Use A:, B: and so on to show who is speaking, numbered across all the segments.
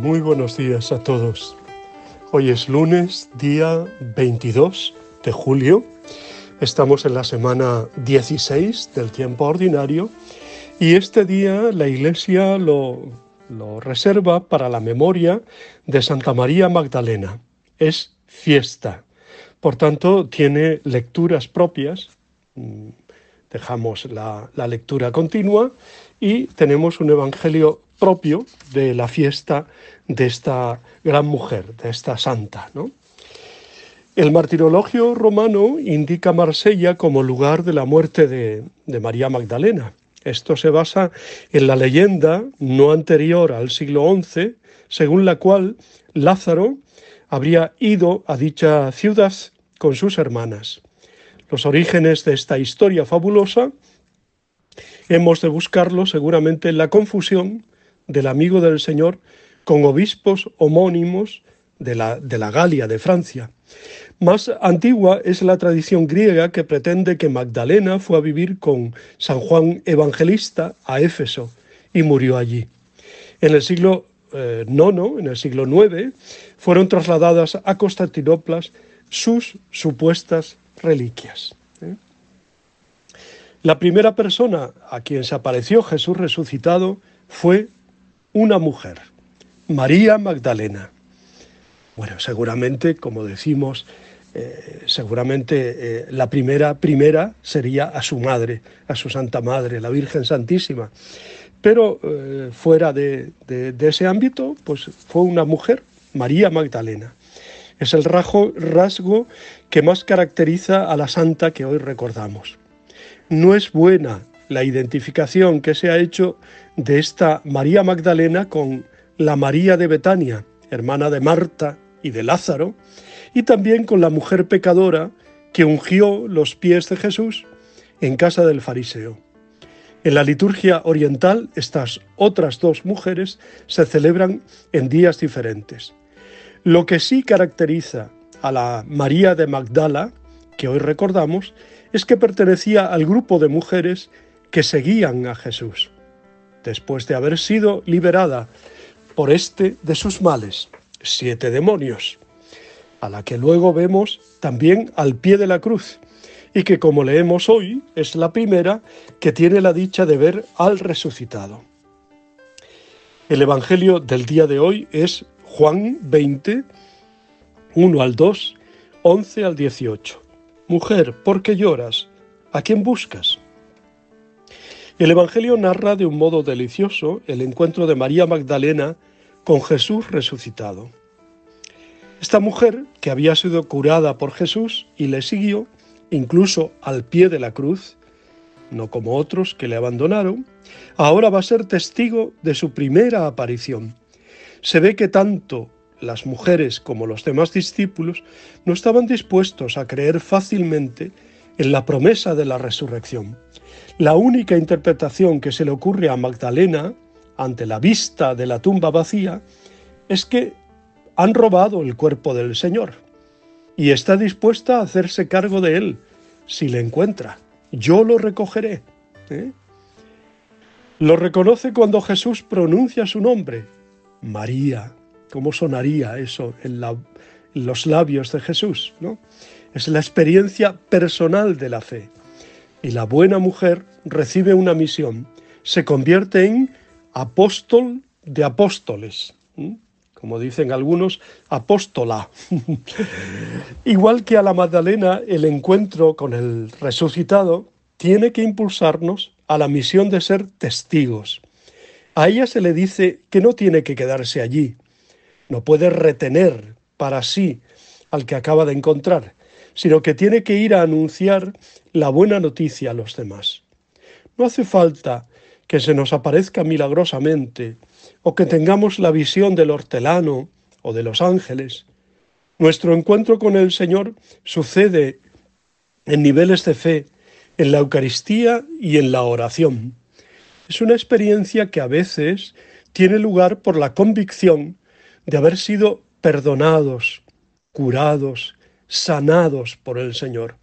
A: Muy buenos días a todos. Hoy es lunes, día 22 de julio. Estamos en la semana 16 del tiempo ordinario y este día la Iglesia lo, reserva para la memoria de Santa María Magdalena. Es fiesta. Por tanto, tiene lecturas propias. Mm, dejamos la lectura continua y tenemos un evangelio propio de la fiesta de esta gran mujer, de esta santa. ¿no? El martirologio romano indica Marsella como lugar de la muerte de, de María Magdalena. Esto se basa en la leyenda no anterior al siglo XI, según la cual Lázaro habría ido a dicha ciudad con sus hermanas. Los orígenes de esta historia fabulosa hemos de buscarlo seguramente en la confusión del amigo del Señor con obispos homónimos de la, de la Galia, de Francia. Más antigua es la tradición griega que pretende que Magdalena fue a vivir con San Juan Evangelista a Éfeso y murió allí. En el siglo IX, eh, en el siglo IX, fueron trasladadas a Constantinopla sus supuestas reliquias. ¿eh? La primera persona a quien se apareció Jesús resucitado fue una mujer, María Magdalena. Bueno, seguramente, como decimos, eh, seguramente eh, la primera, primera sería a su madre, a su Santa Madre, la Virgen Santísima. Pero eh, fuera de, de, ese ámbito, pues fue una mujer, María Magdalena. Es el rasgo, rasgo que más caracteriza a la santa que hoy recordamos. No es buena la identificación que se ha hecho de esta María Magdalena con la María de Betania, hermana de Marta y de Lázaro, y también con la mujer pecadora que ungió los pies de Jesús en casa del fariseo. En la liturgia oriental, estas otras dos mujeres se celebran en días diferentes. Lo que sí caracteriza a la María de Magdala, que hoy recordamos, es que pertenecía al grupo de mujeres que seguían a Jesús, después de haber sido liberada por este de sus males, siete demonios, a la que luego vemos también al pie de la cruz, y que como leemos hoy es la primera que tiene la dicha de ver al resucitado. El Evangelio del día de hoy es Juan 20, 1 al 2, 11 al 18. Mujer, ¿por qué lloras? ¿A quién buscas? El Evangelio narra de un modo delicioso el encuentro de María Magdalena con Jesús resucitado. Esta mujer, que había sido curada por Jesús y le siguió, incluso al pie de la cruz, no como otros que le abandonaron, ahora va a ser testigo de su primera aparición. Se ve que tanto las mujeres como los demás discípulos no estaban dispuestos a creer fácilmente en la promesa de la resurrección. La única interpretación que se le ocurre a Magdalena ante la vista de la tumba vacía es que han robado el cuerpo del Señor y está dispuesta a hacerse cargo de él si le encuentra. Yo lo recogeré. ¿eh? Lo reconoce cuando Jesús pronuncia su nombre, María. ¿Cómo sonaría eso en, en los labios de Jesús? ¿no? Es la experiencia personal de la fe. Y la buena mujer recibe una misión, se convierte en apóstol de apóstoles, como dicen algunos, apóstola. Igual que a la Magdalena, el encuentro con el resucitado tiene que impulsarnos a la misión de ser testigos. A ella se le dice que no tiene que quedarse allí, no puede retener para sí al que acaba de encontrar, sino que tiene que ir a anunciar la buena noticia a los demás. No hace falta que se nos aparezca milagrosamente o que tengamos la visión del hortelano o de los ángeles. Nuestro encuentro con el Señor sucede en niveles de fe, en la Eucaristía y en la oración. Es una experiencia que a veces tiene lugar por la convicción de haber sido perdonados, curados, sanados por el Señor.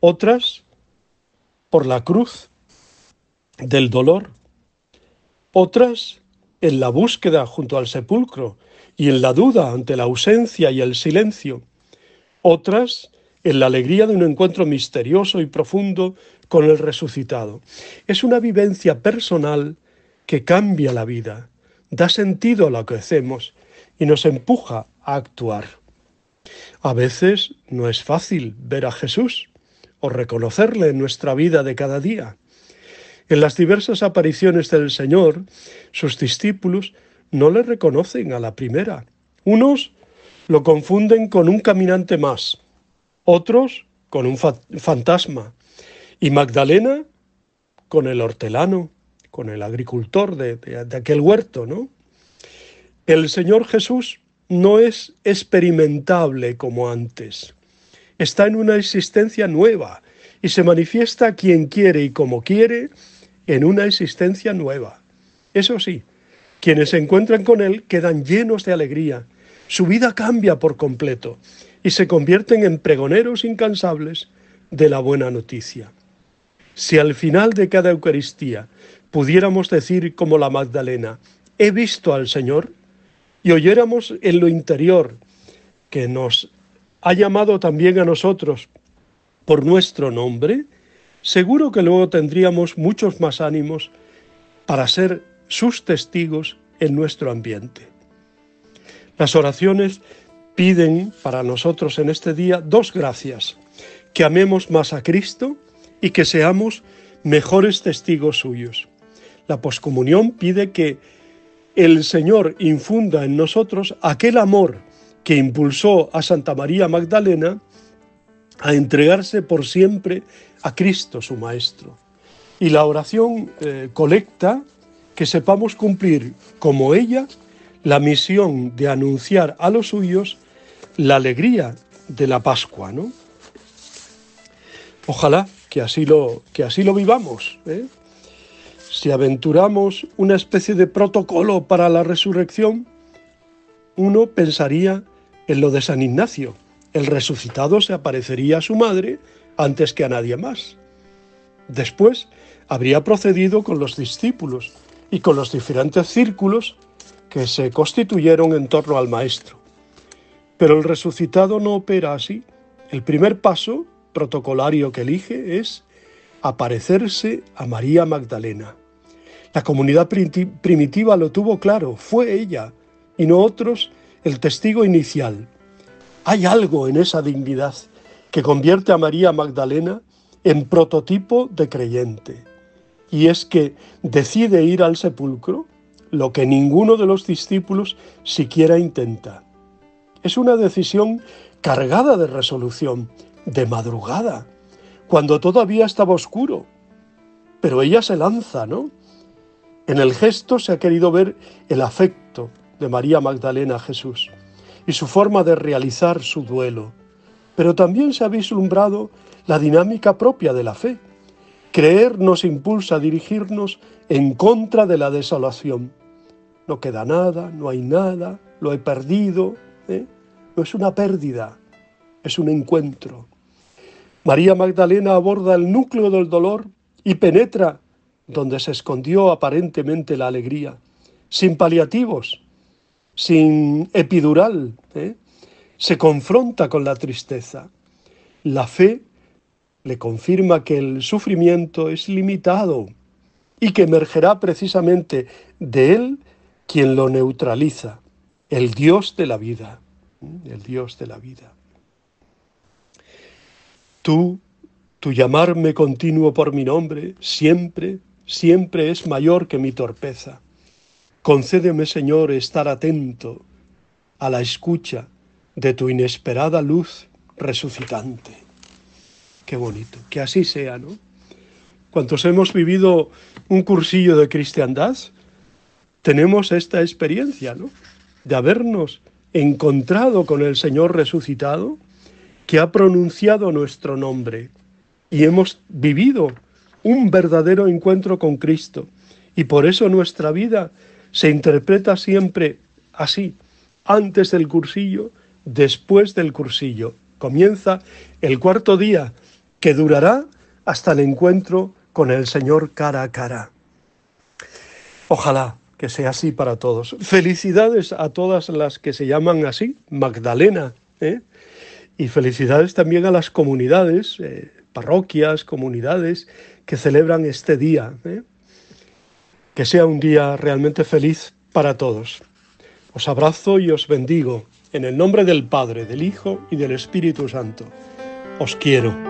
A: Otras por la cruz del dolor. Otras en la búsqueda junto al sepulcro y en la duda ante la ausencia y el silencio. Otras en la alegría de un encuentro misterioso y profundo con el resucitado. Es una vivencia personal que cambia la vida, da sentido a lo que hacemos y nos empuja a actuar. A veces no es fácil ver a Jesús o reconocerle en nuestra vida de cada día. En las diversas apariciones del Señor, sus discípulos no le reconocen a la primera. Unos lo confunden con un caminante más, otros con un fantasma, y Magdalena con el hortelano, con el agricultor de, de aquel huerto, ¿no? El Señor Jesús no es experimentable como antes. Está en una existencia nueva y se manifiesta quien quiere y como quiere en una existencia nueva. Eso sí, quienes se encuentran con Él quedan llenos de alegría. Su vida cambia por completo y se convierten en pregoneros incansables de la buena noticia. Si al final de cada Eucaristía pudiéramos decir como la Magdalena, he visto al Señor, y oyéramos en lo interior que nos ha llamado también a nosotros por nuestro nombre, seguro que luego tendríamos muchos más ánimos para ser sus testigos en nuestro ambiente. Las oraciones piden para nosotros en este día dos gracias, que amemos más a Cristo y que seamos mejores testigos suyos. La poscomunión pide que el Señor infunda en nosotros aquel amor que impulsó a Santa María Magdalena a entregarse por siempre a Cristo su Maestro. Y la oración eh, colecta que sepamos cumplir como ella la misión de anunciar a los suyos la alegría de la Pascua, ¿no? Ojalá que así lo, que así lo vivamos. ¿eh? Si aventuramos una especie de protocolo para la resurrección, uno pensaría en lo de San Ignacio. El resucitado se aparecería a su madre antes que a nadie más. Después habría procedido con los discípulos y con los diferentes círculos que se constituyeron en torno al Maestro. Pero el resucitado no opera así. El primer paso protocolario que elige es aparecerse a María Magdalena. La comunidad primitiva lo tuvo claro, fue ella y no otros el testigo inicial. Hay algo en esa dignidad que convierte a María Magdalena en prototipo de creyente, y es que decide ir al sepulcro, lo que ninguno de los discípulos siquiera intenta. Es una decisión cargada de resolución, de madrugada, cuando todavía estaba oscuro. Pero ella se lanza, ¿no? En el gesto se ha querido ver el afecto de María Magdalena a Jesús y su forma de realizar su duelo. Pero también se ha vislumbrado la dinámica propia de la fe. Creer nos impulsa a dirigirnos en contra de la desolación. No queda nada, no hay nada, lo he perdido. ¿eh? No es una pérdida, es un encuentro. María Magdalena aborda el núcleo del dolor y penetra donde se escondió aparentemente la alegría, sin paliativos, sin epidural, ¿eh? se confronta con la tristeza. La fe le confirma que el sufrimiento es limitado y que emergerá precisamente de él quien lo neutraliza, el Dios de la vida, el Dios de la vida. Tú, tu llamarme continuo por mi nombre, siempre, siempre es mayor que mi torpeza. Concédeme, Señor, estar atento a la escucha de tu inesperada luz resucitante. Qué bonito, que así sea, ¿no? Cuantos hemos vivido un cursillo de cristiandad, tenemos esta experiencia, ¿no? De habernos encontrado con el Señor resucitado que ha pronunciado nuestro nombre y hemos vivido un verdadero encuentro con Cristo. Y por eso nuestra vida se interpreta siempre así, antes del cursillo, después del cursillo. Comienza el cuarto día que durará hasta el encuentro con el Señor cara a cara. Ojalá que sea así para todos. Felicidades a todas las que se llaman así, Magdalena, ¿eh? Y felicidades también a las comunidades, eh, parroquias, comunidades que celebran este día. ¿eh? Que sea un día realmente feliz para todos. Os abrazo y os bendigo en el nombre del Padre, del Hijo y del Espíritu Santo. Os quiero.